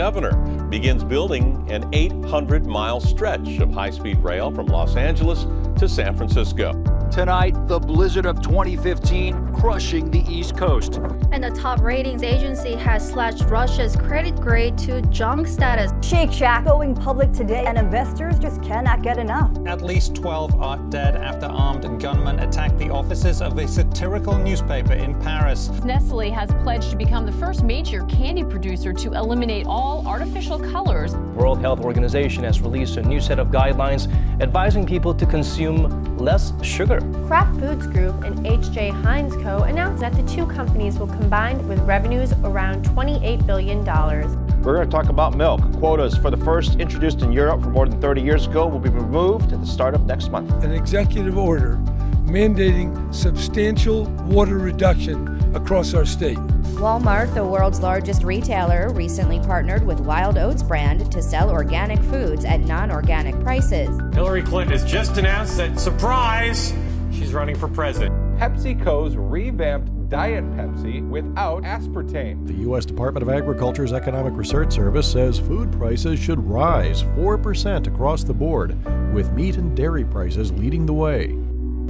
governor begins building an 800 mile stretch of high speed rail from Los Angeles to San Francisco. Tonight, the blizzard of 2015 crushing the East Coast. And the top ratings agency has slashed Russia's credit grade to junk status. Shake Shack going public today, and investors just cannot get enough. At least 12 are dead after armed gunmen attacked the offices of a satirical newspaper in Paris. Nestle has pledged to become the first major candy producer to eliminate all artificial colors. World Health Organization has released a new set of guidelines advising people to consume less sugar. Kraft Foods Group and H.J. Heinz Co. announced that the two companies will combine with revenues around $28 billion. We're going to talk about milk. Quotas for the first introduced in Europe for more than 30 years ago will be removed at the start of next month. An executive order mandating substantial water reduction across our state. Walmart, the world's largest retailer, recently partnered with Wild Oats brand to sell organic foods at non organic prices. Hillary Clinton has just announced that, surprise, she's running for president. PepsiCo's revamped Diet Pepsi without aspartame. The U.S. Department of Agriculture's Economic Research Service says food prices should rise 4% across the board, with meat and dairy prices leading the way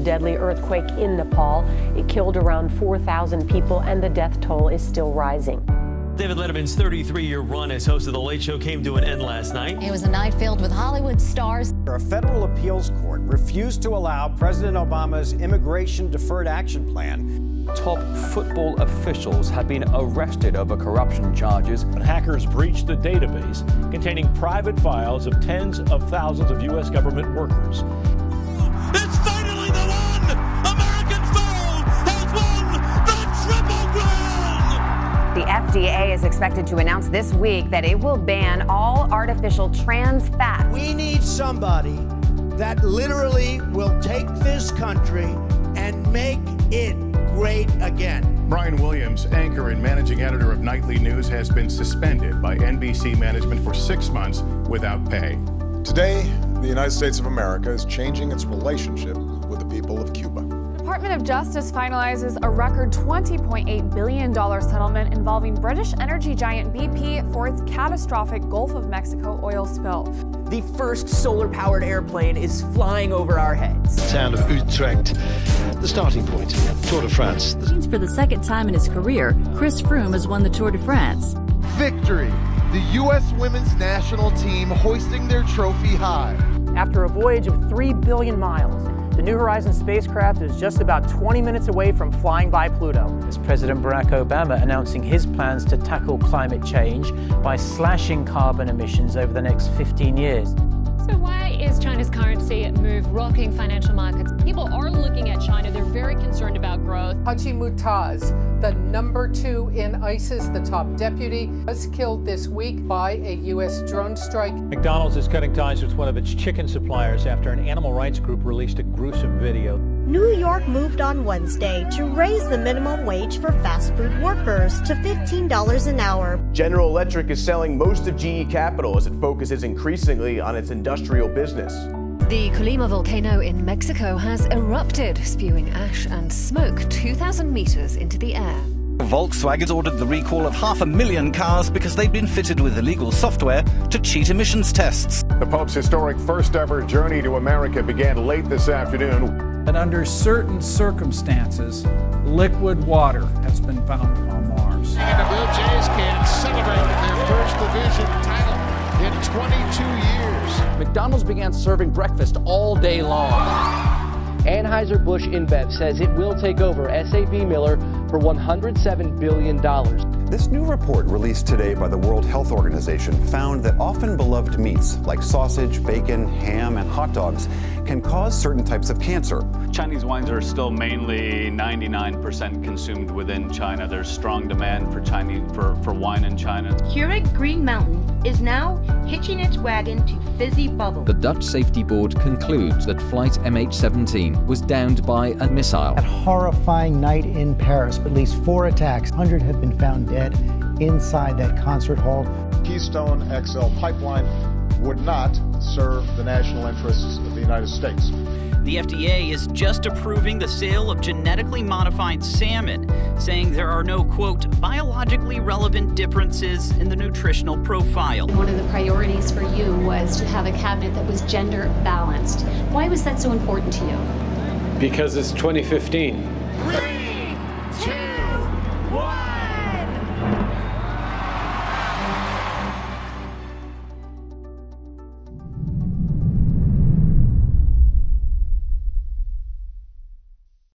deadly earthquake in Nepal. It killed around 4,000 people, and the death toll is still rising. David Letterman's 33 year run as host of The Late Show came to an end last night. It was a night filled with Hollywood stars. A federal appeals court refused to allow President Obama's immigration deferred action plan. Top football officials have been arrested over corruption charges. Hackers breached the database containing private files of tens of thousands of U.S. government workers. FDA is expected to announce this week that it will ban all artificial trans fats. We need somebody that literally will take this country and make it great again. Brian Williams, anchor and managing editor of Nightly News, has been suspended by NBC management for six months without pay. Today, the United States of America is changing its relationship with the people of Cuba. The Department of Justice finalizes a record $20.8 billion settlement involving British energy giant BP for its catastrophic Gulf of Mexico oil spill. The first solar powered airplane is flying over our heads. The town of Utrecht, the starting point, Tour de France. For the second time in his career, Chris Froome has won the Tour de France. Victory! The U.S. women's national team hoisting their trophy high. After a voyage of 3 billion miles, the New Horizons spacecraft is just about 20 minutes away from flying by Pluto. As President Barack Obama announcing his plans to tackle climate change by slashing carbon emissions over the next 15 years. So why is China's currency move rocking financial markets? People are about. Haji Mutaz, the number two in ISIS, the top deputy, was killed this week by a U.S. drone strike. McDonald's is cutting ties with one of its chicken suppliers after an animal rights group released a gruesome video. New York moved on Wednesday to raise the minimum wage for fast food workers to $15 an hour. General Electric is selling most of GE Capital as it focuses increasingly on its industrial business. The Colima volcano in Mexico has erupted, spewing ash and smoke 2,000 meters into the air. Volkswagen ordered the recall of half a million cars because they'd been fitted with illegal software to cheat emissions tests. The Pope's historic first ever journey to America began late this afternoon. And under certain circumstances, liquid water has been found on Mars. And the Blue Jays can celebrate their first division title in 22 years. McDonald's began serving breakfast all day long. Anheuser-Busch InBev says it will take over SAB Miller for $107 billion. This new report released today by the World Health Organization found that often beloved meats like sausage, bacon, ham, and hot dogs can cause certain types of cancer. Chinese wines are still mainly 99% consumed within China. There's strong demand for Chinese for, for wine in China. Keurig Green Mountain is now hitching its wagon to Fizzy Bubble. The Dutch Safety Board concludes that flight MH17 was downed by a missile. A horrifying night in Paris. At least four attacks. 100 have been found dead inside that concert hall. Keystone XL pipeline would not serve the national interests of the United States. The FDA is just approving the sale of genetically modified salmon, saying there are no, quote, biologically relevant differences in the nutritional profile. One of the priorities for you was to have a cabinet that was gender balanced. Why was that so important to you? Because it's 2015.